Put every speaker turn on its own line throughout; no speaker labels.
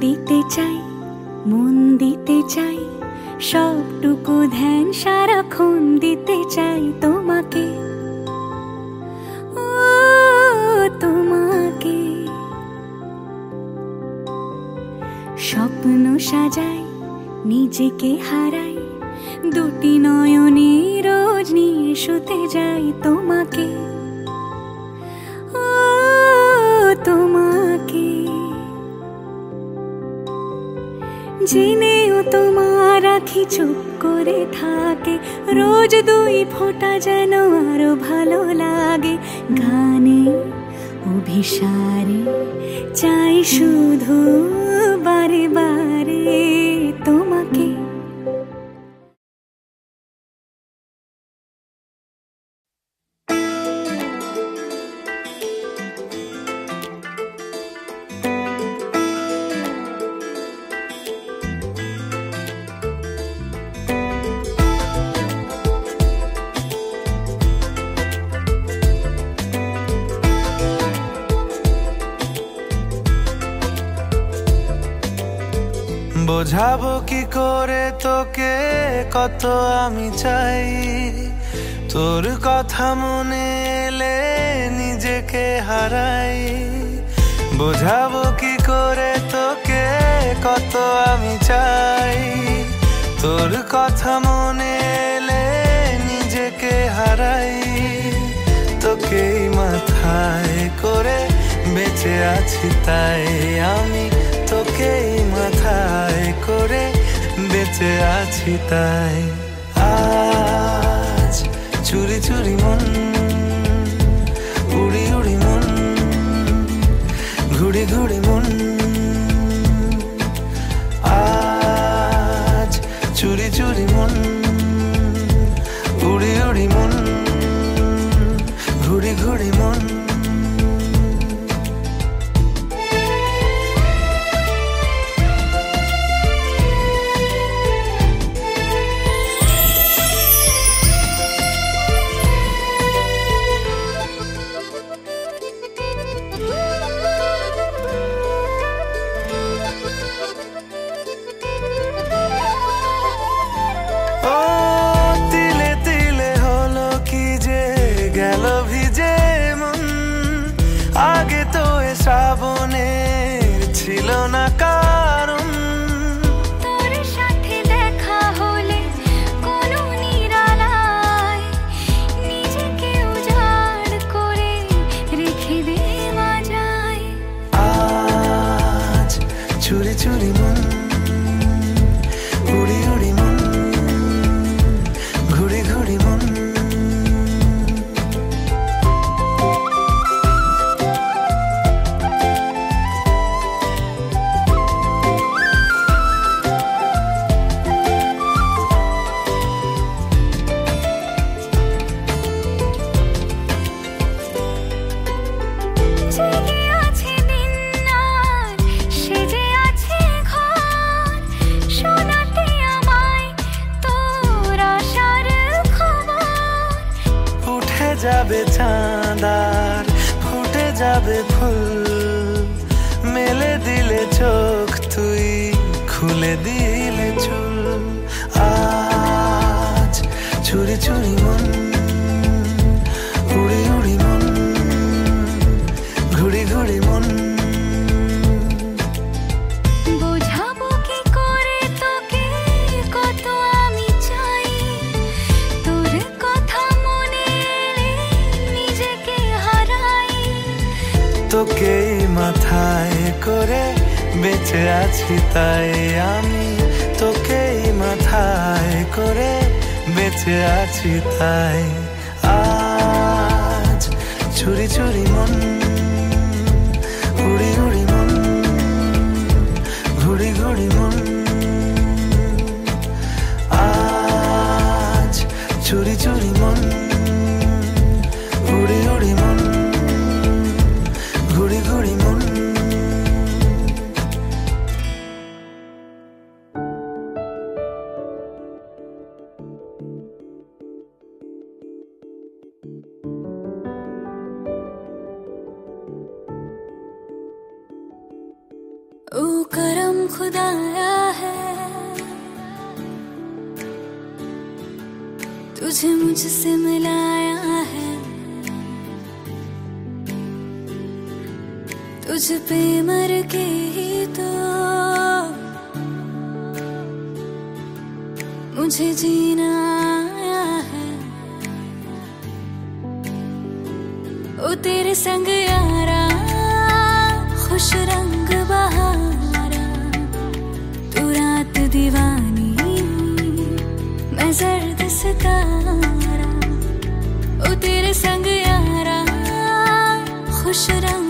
শুনতে চাই, মন দিতে চাই, সবটুকু ধ্যান সারাক্ষণ দিতে চাই তোমাকে। তোমাকে। স্বপ্ন সাজাই, নিজেকে হারাই, দুটি নয়নে রোজ নিয়ে শুতে যাই তোমাকে। ও তোমাকে। জেনেও তোমার আখি চুপ করে থাকে। রোজ দুই ফোঁটা যেন আরও ভালো লাগে। গানে, অভিসারে, চাই শুধু বারে বারে তোমাকে।
বোঝাবো কি করে তোকে? কত আমি চাই। তোর কথা মনে এলে নিজেকে হারাই। বোঝাবো কি করে তোকে? কত আমি চাই। তোর কথা মনে এলে নিজেকে হারাই। তোকেই মাথায় করে বেঁচে আছি তাই আমি করে বেঁচে আছি তাই। আজ চুরি চুরি মন, উড়ি উড়ি মন, ঘুড়ি ঘুড়ি মন। আজ চুরি চুরি মন শ্রাবণের ছিল না কারণ।
তোর সাথে দেখা হলে কোন নিরালায় নিজেকে উজাড় করে রেখে দে মাজায়।
আজ চুরি চুরি যাবে চাঁদার, ফুটে যাবে ফুল। মেলে দিলে চোখ তুই, খুলে দিলে চুল। আজ চুরি চুরি মন বেঁচে আছি তাই আমি তোকেই মাথায় করে বেঁচে আছি তাই। আজ চুরি চুরি মন
ओ करम खुदाया है। तुझे मुझसे मिलाया है। तुझ पे मर के ही तो मुझे जीना आया है। ओ तेरे संग यारा, खुश रंग दीवानी मैं जर्द सितारा ओ तेरे संग यारा खुश रंग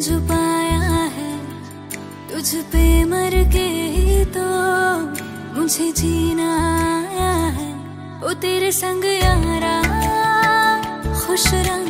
जो है। तुझ पे मर के ही तो मुझे जीना आया है। वो तेरे संग यारा, खुश रंग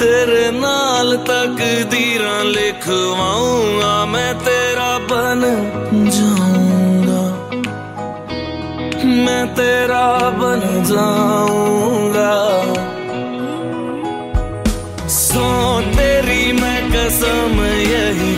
तेरे नाल तक दीरा लिखवाऊंगा मैं तेरा बन जाऊंगा मैं तेरा बन जाऊंगा सो तेरी मैं कसम यही